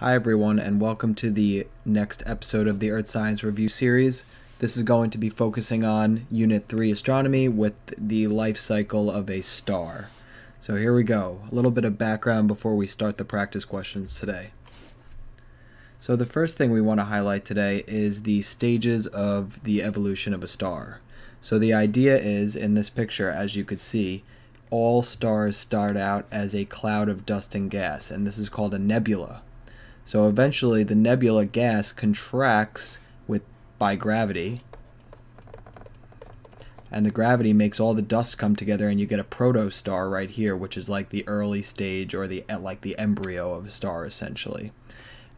Hi, everyone, and welcome to the next episode of the Earth Science Review series. This is going to be focusing on Unit 3 Astronomy with the life cycle of a star. So here we go. A little bit of background before we start the practice questions today. So the first thing we want to highlight today is the stages of the evolution of a star. So the idea is, in this picture, as you could see, all stars start out as a cloud of dust and gas, and this is called a nebula. So eventually the nebula gas contracts with by gravity and the gravity makes all the dust come together and you get a protostar right here which is like the early stage or the eh, like the embryo of a star essentially.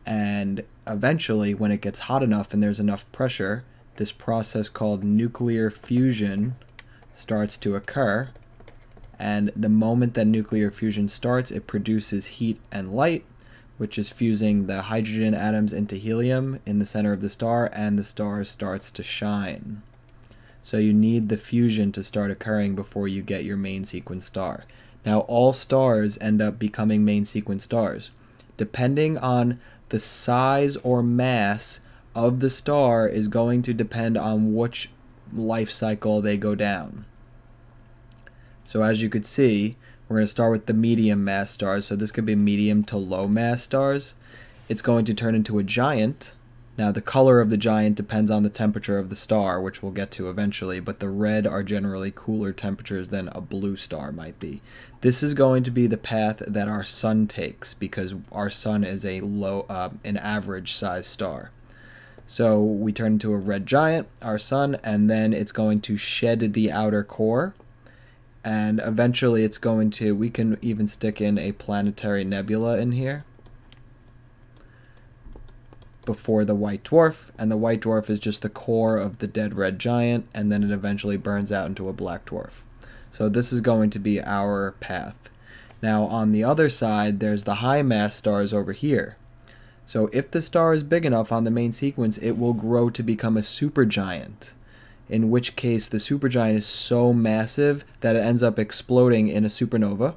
And eventually when it gets hot enough and there's enough pressure, this process called nuclear fusion starts to occur. And the moment that nuclear fusion starts, it produces heat and light, which is fusing the hydrogen atoms into helium in the center of the star, and the star starts to shine. So you need the fusion to start occurring before you get your main sequence star. Now, all stars end up becoming main sequence stars. Depending on the size or mass of the star is going to depend on which life cycle they go down. So as you could see, we're going to start with the medium mass stars. So this could be medium to low mass stars. It's going to turn into a giant. Now the color of the giant depends on the temperature of the star, which we'll get to eventually, but the red are generally cooler temperatures than a blue star might be. This is going to be the path that our sun takes because our sun is a low, uh, an average size star. So we turn into a red giant, our sun, and then it's going to shed the outer core and eventually it's going to we can even stick in a planetary nebula in here. Before the white dwarf and the white dwarf is just the core of the dead red giant and then it eventually burns out into a black dwarf. So this is going to be our path. Now on the other side there's the high mass stars over here. So if the star is big enough on the main sequence it will grow to become a supergiant in which case the supergiant is so massive that it ends up exploding in a supernova.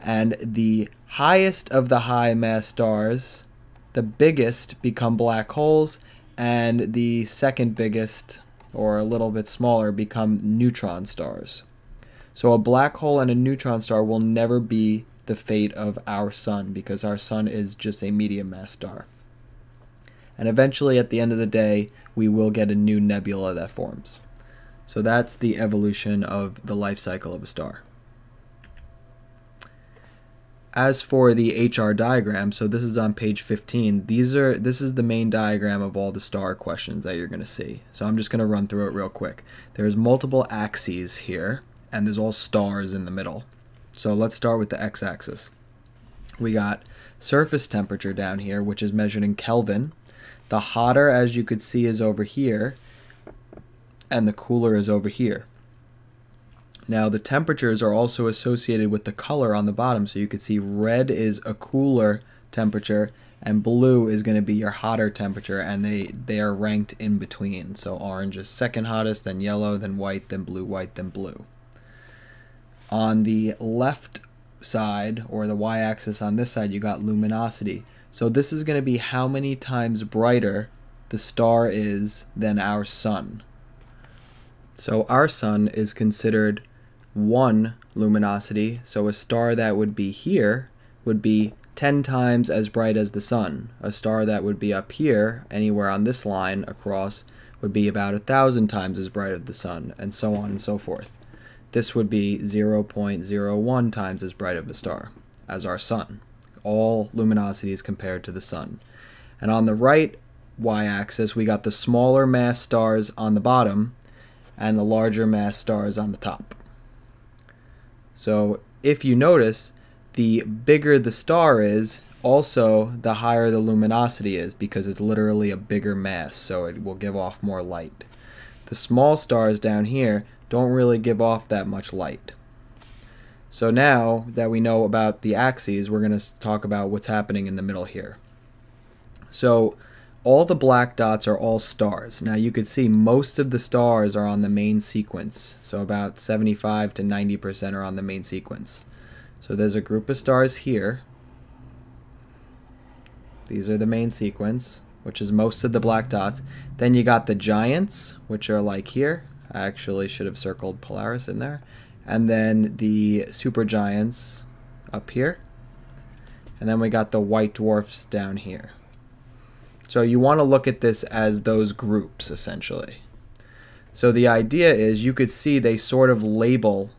And the highest of the high mass stars, the biggest, become black holes, and the second biggest, or a little bit smaller, become neutron stars. So a black hole and a neutron star will never be the fate of our sun because our sun is just a medium mass star. And eventually, at the end of the day, we will get a new nebula that forms. So that's the evolution of the life cycle of a star. As for the HR diagram, so this is on page 15. These are this is the main diagram of all the star questions that you're going to see. So I'm just going to run through it real quick. There's multiple axes here, and there's all stars in the middle. So let's start with the x-axis. We got surface temperature down here, which is measured in Kelvin. The hotter, as you could see, is over here, and the cooler is over here. Now the temperatures are also associated with the color on the bottom, so you can see red is a cooler temperature and blue is going to be your hotter temperature and they, they are ranked in between. So orange is second hottest, then yellow, then white, then blue, white, then blue. On the left side, or the y-axis on this side, you got luminosity. So this is going to be how many times brighter the star is than our sun. So our sun is considered one luminosity, so a star that would be here would be 10 times as bright as the sun. A star that would be up here, anywhere on this line across, would be about a thousand times as bright as the sun, and so on and so forth. This would be 0.01 times as bright of a star as our sun all luminosities compared to the sun. And on the right y-axis, we got the smaller mass stars on the bottom and the larger mass stars on the top. So if you notice, the bigger the star is, also the higher the luminosity is because it's literally a bigger mass, so it will give off more light. The small stars down here don't really give off that much light. So now that we know about the axes, we're going to talk about what's happening in the middle here. So all the black dots are all stars. Now you could see most of the stars are on the main sequence. So about 75 to 90% are on the main sequence. So there's a group of stars here. These are the main sequence, which is most of the black dots. Then you got the giants, which are like here. I actually should have circled Polaris in there. And then the supergiants up here. And then we got the white dwarfs down here. So you want to look at this as those groups, essentially. So the idea is you could see they sort of label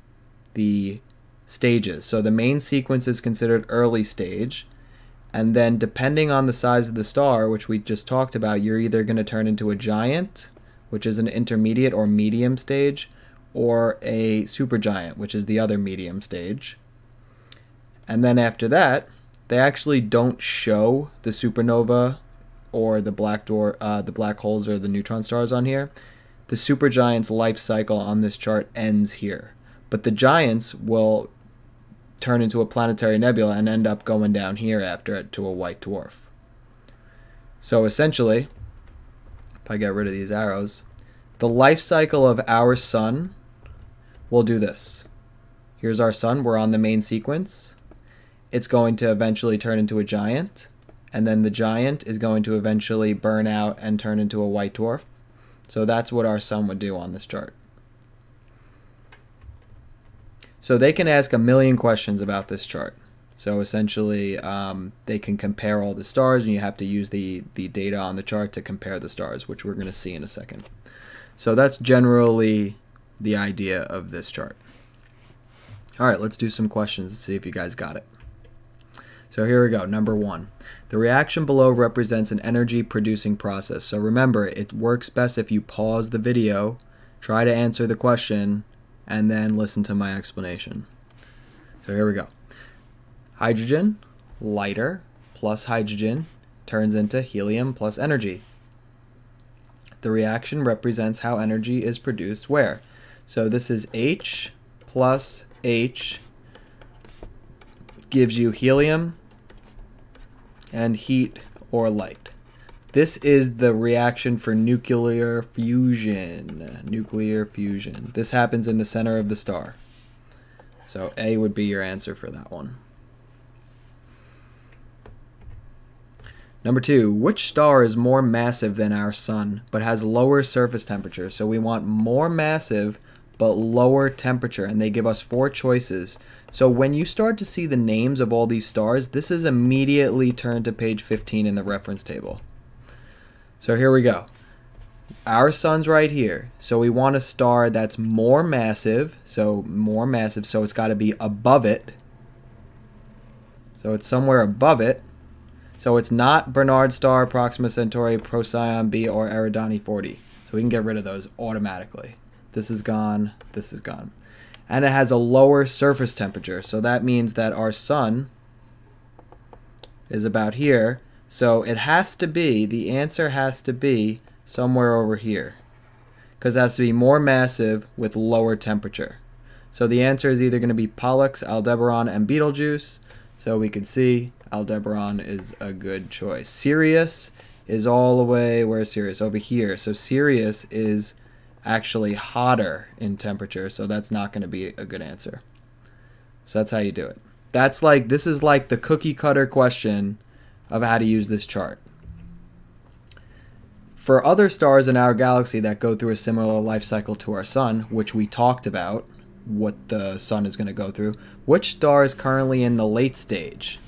the stages. So the main sequence is considered early stage. And then depending on the size of the star, which we just talked about, you're either going to turn into a giant, which is an intermediate or medium stage, or a supergiant, which is the other medium stage. And then after that, they actually don't show the supernova or the black door, uh, the black holes or the neutron stars on here. The supergiant's life cycle on this chart ends here, but the giants will turn into a planetary nebula and end up going down here after it to a white dwarf. So essentially, if I get rid of these arrows, the life cycle of our sun will do this. Here's our sun, we're on the main sequence. It's going to eventually turn into a giant, and then the giant is going to eventually burn out and turn into a white dwarf. So that's what our sun would do on this chart. So they can ask a million questions about this chart. So essentially, um, they can compare all the stars, and you have to use the, the data on the chart to compare the stars, which we're going to see in a second. So that's generally the idea of this chart. All right, let's do some questions and see if you guys got it. So here we go. Number one. The reaction below represents an energy producing process. So remember, it works best if you pause the video, try to answer the question, and then listen to my explanation. So here we go. Hydrogen, lighter, plus hydrogen turns into helium plus energy. The reaction represents how energy is produced where? So this is H plus H gives you helium and heat or light. This is the reaction for nuclear fusion. Nuclear fusion. This happens in the center of the star. So A would be your answer for that one. Number two, which star is more massive than our sun but has lower surface temperature? So we want more massive but lower temperature, and they give us four choices. So when you start to see the names of all these stars, this is immediately turned to page 15 in the reference table. So here we go. Our sun's right here. So we want a star that's more massive. So more massive. So it's got to be above it. So it's somewhere above it. So it's not Barnard star, Proxima Centauri, Procyon b, or Eridani 40. So we can get rid of those automatically. This is gone. This is gone. And it has a lower surface temperature. So that means that our sun is about here so it has to be, the answer has to be somewhere over here. Because it has to be more massive with lower temperature. So the answer is either going to be Pollux, Aldebaran, and Betelgeuse. So we could see Aldebaran is a good choice. Sirius is all the way, where's Sirius? Over here. So Sirius is actually hotter in temperature, so that's not going to be a good answer. So that's how you do it. That's like, this is like the cookie cutter question of how to use this chart. For other stars in our galaxy that go through a similar life cycle to our sun, which we talked about, what the sun is going to go through, which star is currently in the late stage?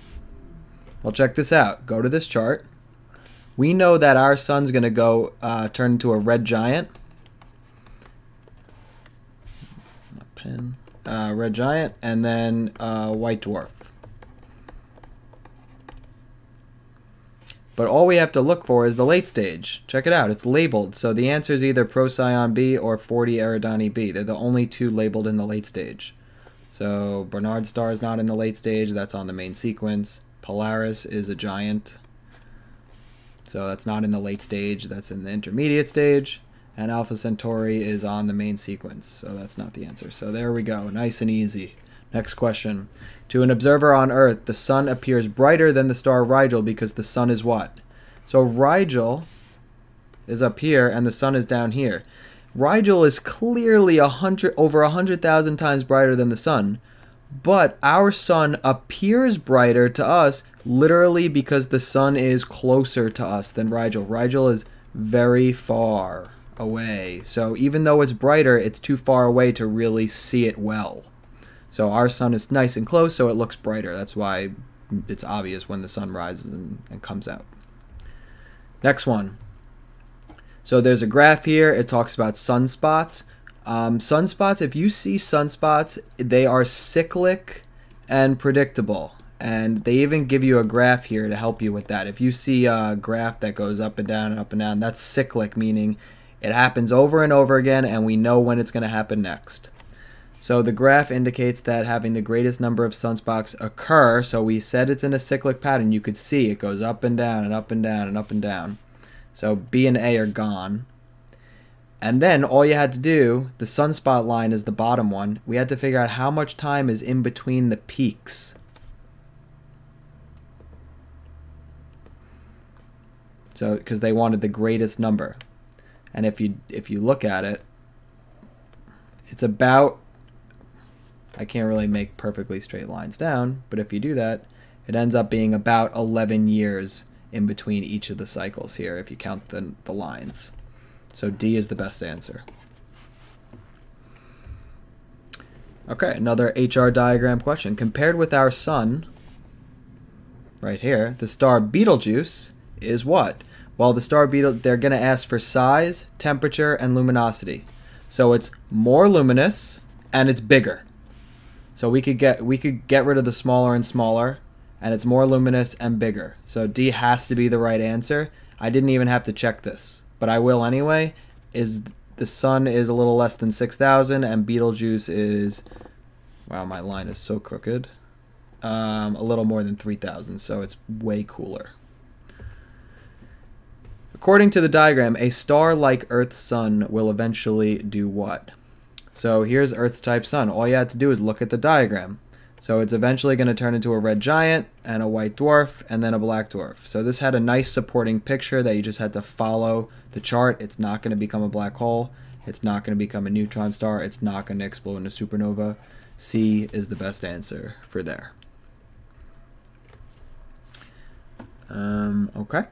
Well, check this out. Go to this chart. We know that our sun's going to go uh, turn into a red giant. Pen. Uh, red giant, and then uh, white dwarf. But all we have to look for is the late stage. Check it out. It's labeled. So the answer is either Procyon b or 40 Eridani b. They're the only two labeled in the late stage. So Barnard star is not in the late stage. That's on the main sequence. Polaris is a giant. So that's not in the late stage. That's in the intermediate stage. And Alpha Centauri is on the main sequence. So that's not the answer. So there we go. Nice and easy. Next question. To an observer on Earth, the sun appears brighter than the star Rigel because the sun is what? So Rigel is up here and the sun is down here. Rigel is clearly a hundred over a hundred thousand times brighter than the sun, but our sun appears brighter to us literally because the sun is closer to us than Rigel. Rigel is very far away. So even though it's brighter, it's too far away to really see it well. So our sun is nice and close, so it looks brighter. That's why it's obvious when the sun rises and, and comes out. Next one. So there's a graph here. It talks about sunspots. Um, sunspots, if you see sunspots, they are cyclic and predictable. And they even give you a graph here to help you with that. If you see a graph that goes up and down and up and down, that's cyclic, meaning it happens over and over again and we know when it's going to happen next. So the graph indicates that having the greatest number of sunspots occur, so we said it's in a cyclic pattern, you could see it goes up and down and up and down and up and down. So B and A are gone. And then all you had to do, the sunspot line is the bottom one, we had to figure out how much time is in between the peaks. So, because they wanted the greatest number. And if you if you look at it, it's about I can't really make perfectly straight lines down, but if you do that, it ends up being about 11 years in between each of the cycles here if you count the, the lines. So D is the best answer. Okay, another HR diagram question. Compared with our sun, right here, the star Betelgeuse is what? Well, the star beetle, they're going to ask for size, temperature, and luminosity. So it's more luminous and it's bigger. So we could get we could get rid of the smaller and smaller, and it's more luminous and bigger. So D has to be the right answer. I didn't even have to check this, but I will anyway. Is the sun is a little less than 6,000 and Betelgeuse is, wow, my line is so crooked, um, a little more than 3,000, so it's way cooler. According to the diagram, a star like Earth's sun will eventually do what? So here's Earth's type sun. All you have to do is look at the diagram. So it's eventually going to turn into a red giant and a white dwarf and then a black dwarf. So this had a nice supporting picture that you just had to follow the chart. It's not going to become a black hole. It's not going to become a neutron star. It's not going to explode in a supernova. C is the best answer for there. Um, okay.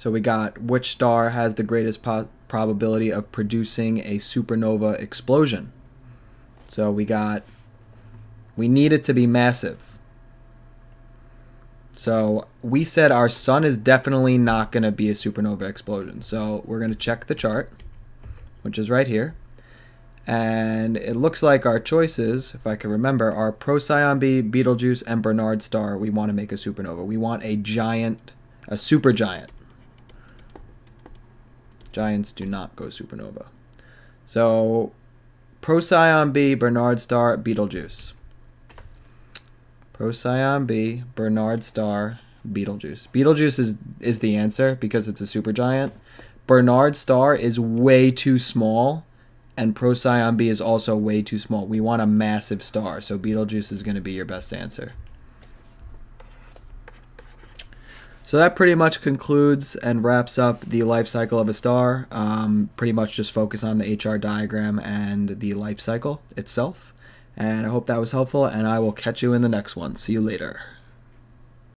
So we got which star has the greatest probability of producing a supernova explosion. So we got, we need it to be massive. So we said our sun is definitely not going to be a supernova explosion. So we're going to check the chart, which is right here. And it looks like our choices, if I can remember, are Procyon b, Betelgeuse, and Bernard star. We want to make a supernova. We want a giant, a supergiant. Giants do not go supernova. So, Procyon B, Bernard Star, Betelgeuse. Procyon B, Bernard Star, Betelgeuse. Betelgeuse is, is the answer because it's a supergiant. Bernard Star is way too small, and Procyon B is also way too small. We want a massive star, so Betelgeuse is going to be your best answer. So that pretty much concludes and wraps up the life cycle of a star. Um, pretty much just focus on the HR diagram and the life cycle itself. And I hope that was helpful, and I will catch you in the next one. See you later.